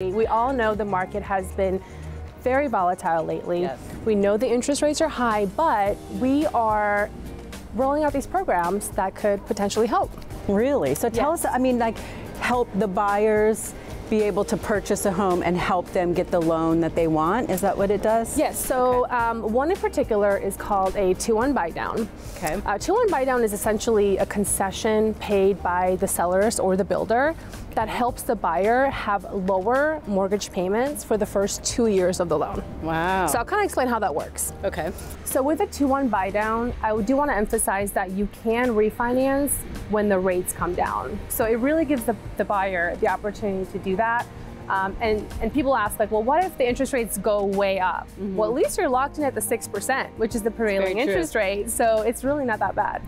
We all know the market has been very volatile lately. Yes. We know the interest rates are high, but we are rolling out these programs that could potentially help. Really? So tell Yes. us, I mean, like, help the buyers be able to purchase a home and help them get the loan that they want? Is that what it does? Yes, so um, one in particular is called a 2-1 buy down. Okay. Uh, 2-1 buy down is essentially a concession paid by the sellers or the builder that helps the buyer have lower mortgage payments for the first two years of the loan. Wow. So I'll kind of explain how that works. okay. So with a 2-1 buy down, I do want to emphasize that you can refinance when the rates come down. So it really gives the, the buyer the opportunity to do that. Um, and, and people ask like, well, what if the interest rates go way up? Well, at least you're locked in at the 6%, which is the prevailing interest rate. So it's really not that bad.